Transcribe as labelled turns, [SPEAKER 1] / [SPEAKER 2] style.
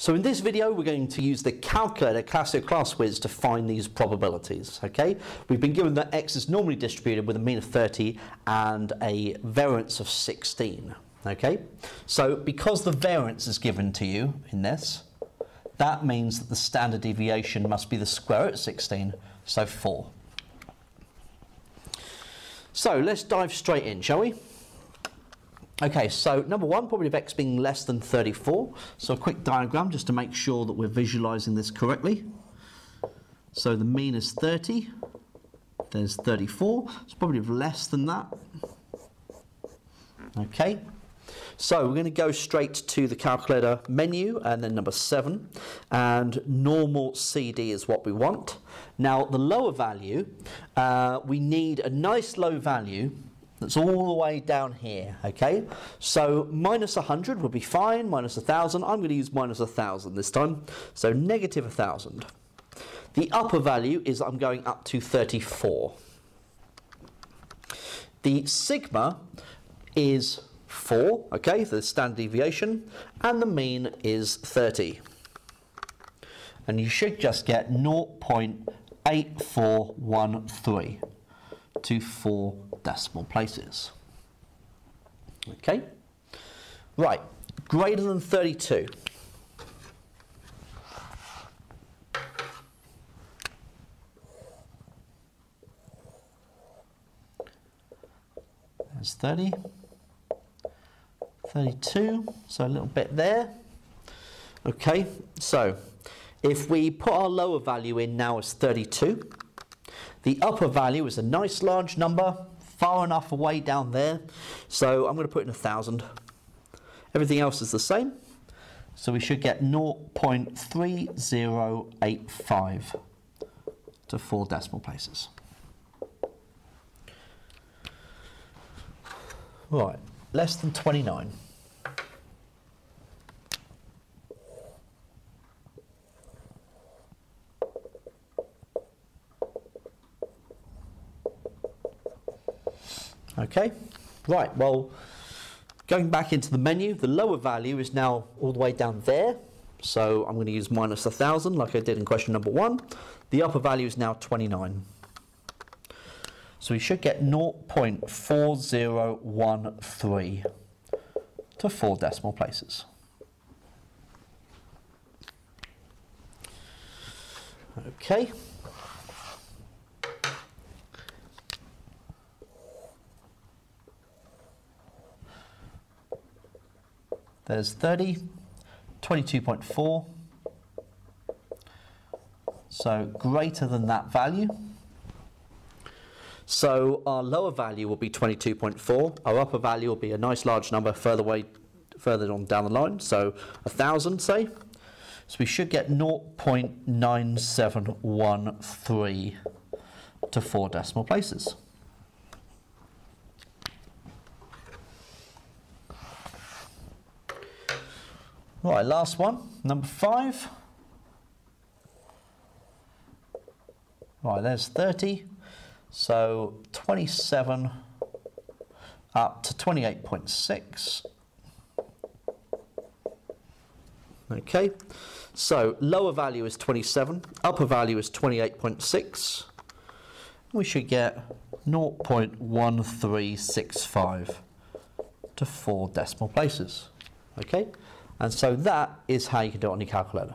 [SPEAKER 1] So in this video, we're going to use the calculator Casio ClassWiz to find these probabilities, okay? We've been given that x is normally distributed with a mean of 30 and a variance of 16, okay? So because the variance is given to you in this, that means that the standard deviation must be the square root of 16, so 4. So let's dive straight in, shall we? Okay, so number one, probably of x being less than 34. So a quick diagram just to make sure that we're visualizing this correctly. So the mean is 30. There's 34. It's probably of less than that. Okay. So we're going to go straight to the calculator menu and then number seven. And normal CD is what we want. Now the lower value, uh, we need a nice low value that's all the way down here, okay? So minus 100 would be fine, minus 1,000. I'm going to use minus 1,000 this time. So negative 1,000. The upper value is I'm going up to 34. The sigma is 4, okay, the standard deviation, and the mean is 30. And you should just get 0.8413 to 4 decimal places. Okay? Right, greater than 32. There's 30. 32, so a little bit there. Okay, so if we put our lower value in now as 32, the upper value is a nice large number, far enough away down there. So I'm going to put in a thousand. Everything else is the same. So we should get 0.3085 to four decimal places. Right, less than 29. Okay, right, well, going back into the menu, the lower value is now all the way down there. So I'm going to use minus 1,000 like I did in question number one. The upper value is now 29. So we should get 0.4013 to four decimal places. Okay. There's 30, 22.4. So greater than that value. So our lower value will be 22.4. Our upper value will be a nice large number further away, further on down the line. So a thousand, say. So we should get 0.9713 to four decimal places. Right, last one, number five. Right, there's 30. So 27 up to 28.6. Okay, so lower value is 27, upper value is 28.6. We should get 0.1365 to four decimal places. Okay. And so that is how you can do it on your calculator.